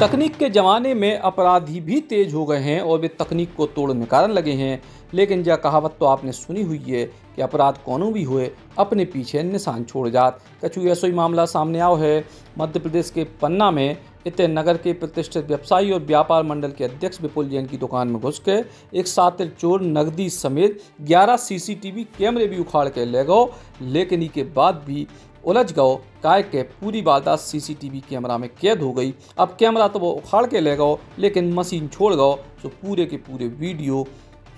तकनीक के ज़माने में अपराधी भी तेज हो गए हैं और वे तकनीक को तोड़ने कारण लगे हैं। लेकिन यह कहावत तो आपने सुनी हुई है कि अपराध कौनों भी हुए, अपने पीछे निशान छोड़ जात। कछु ऐसा ही मामला सामने आओ है। मध्य प्रदेश के पन्ना में इतने नगर के प्रतिष्ठित व्यवसायी और व्यापार मंडल के अध्यक्ष विपुल जैन की दुकान में घुस के एक साथ चोर नकदी समेत 11 सीसीटीवी कैमरे भी उखाड़ के ले गए। लेकिन इसके बाद भी उलझ गओ, काय के पूरी वारदात सीसीटीवी कैमरा में कैद हो गई। अब कैमरा तो वो उखाड़ के ले गओ, लेकिन मशीन छोड़ गओ तो पूरे के पूरे वीडियो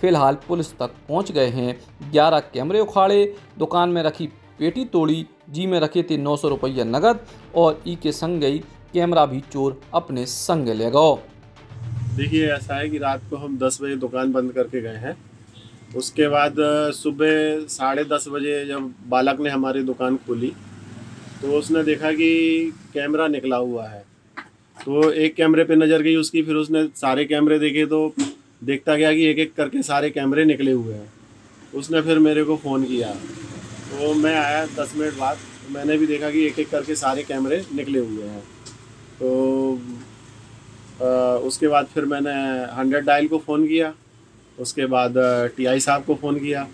फ़िलहाल पुलिस तक पहुँच गए हैं। 11 कैमरे उखाड़े, दुकान में रखी पेटी तोड़ी, जी में रखे थे नौ सौ रुपया नगद, और ई के संग गई, कैमरा भी चोर अपने संग ले गओ। देखिए, ऐसा है कि रात को हम 10 बजे दुकान बंद करके गए हैं। उसके बाद सुबह साढ़े दस बजे जब बालक ने हमारी दुकान खोली तो उसने देखा कि कैमरा निकला हुआ है। तो एक कैमरे पे नज़र गई उसकी फिर उसने सारे कैमरे देखे तो देखता गया कि एक एक करके सारे कैमरे निकले हुए हैं। उसने फिर मेरे को फ़ोन किया। तो मैं आया दस मिनट बाद तो मैंने भी देखा कि एक एक करके सारे कैमरे निकले हुए हैं। तो अ, उसके बाद फिर मैंने हंड्रेड डायल को फ़ोन किया। उसके बाद टीआई साहब को फ़ोन किया।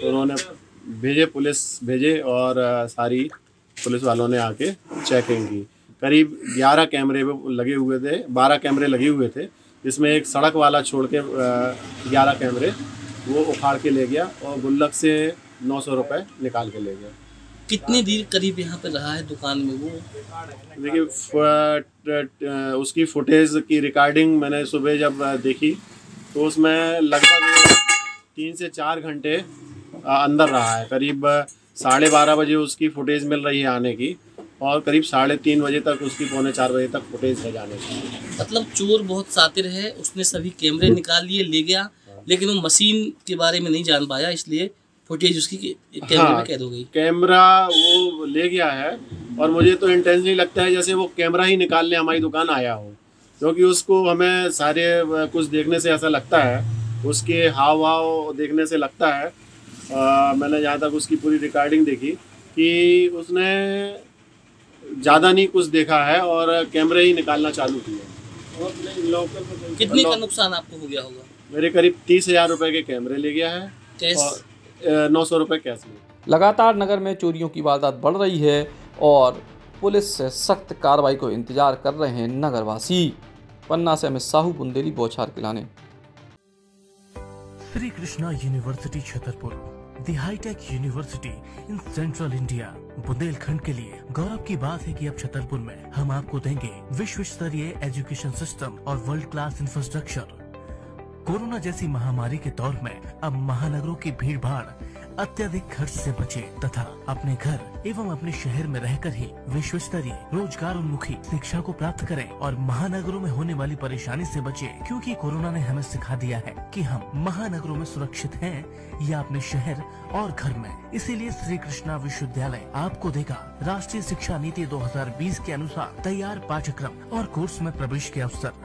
तो उन्होंने भेजे पुलिस भेजे और अ, सारी पुलिस वालों ने आके चेकिंग की। करीब 11 कैमरे लगे हुए थे 12 कैमरे लगे हुए थे जिसमें एक सड़क वाला छोड़ के ग्यारह कैमरे वो उखाड़ के ले गया और गुल्लक से नौ सौ रुपये निकाल के ले गया। कितनी देर करीब यहाँ पे रहा है दुकान में वो? देखिए उसकी फुटेज की रिकॉर्डिंग मैंने सुबह जब देखी तो उसमें लगभग तीन से चार घंटे अंदर रहा है। करीब साढ़े बारह बजे उसकी फुटेज मिल रही है आने की और करीब साढ़े तीन बजे तक उसकी पौने चार बजे तक फुटेज है जाने की मतलब चोर बहुत सातिर है उसने सभी कैमरे निकाल लिए ले गया लेकिन वो मशीन के बारे में नहीं जान पाया इसलिए फुटेज उसकी कैमरे हाँ। में कैद हो गई कैमरा वो ले गया है और मुझे तो इंटेंशनली लगता है जैसे वो कैमरा ही निकालने हमारी दुकान आया हो क्योंकि उसको हमें सारे कुछ देखने से ऐसा लगता है उसके हाव भाव देखने से लगता है अ, मैंने जहाँ तक उसकी पूरी रिकॉर्डिंग देखी कि उसने ज़्यादा नहीं कुछ देखा है और कैमरे ही निकालना चालू किया कितने का नुकसान आपको हो गया होगा? मेरे करीब तीस हज़ार रुपये के कैमरे ले गया है और नौ सौ रुपये कैश में। लगातार नगर में चोरियों की वारदात बढ़ रही है और पुलिस से सख्त कार्रवाई को इंतज़ार कर रहे हैं नगरवासी। पन्ना से अमित साहू बुंदेली बौछार किलाने Sri Krishna University Chhatarpur. The hitech university in central India Bundelkhand के लिए। गौरव की बात है कि अब छतरपुर में हम आपको देंगे विश्व स्तरीय एजुकेशन सिस्टम और वर्ल्ड क्लास इंफ्रास्ट्रक्चर कोरोना जैसी महामारी के दौर में अब महानगरों की भीड़ भाड़ अत्यधिक खर्च से बचे तथा अपने घर एवं अपने शहर में रहकर ही विश्व स्तरीय रोज़गार उन्मुखी शिक्षा को प्राप्त करें और महानगरों में होने वाली परेशानी से बचे, क्योंकि कोरोना ने हमें सिखा दिया है कि हम महानगरों में सुरक्षित हैं या अपने शहर और घर में। इसीलिए श्री कृष्णा विश्वविद्यालय आपको देगा राष्ट्रीय शिक्षा नीति 2020 के अनुसार तैयार पाठ्यक्रम और कोर्स में प्रवेश के अवसर।